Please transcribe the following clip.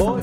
Oi!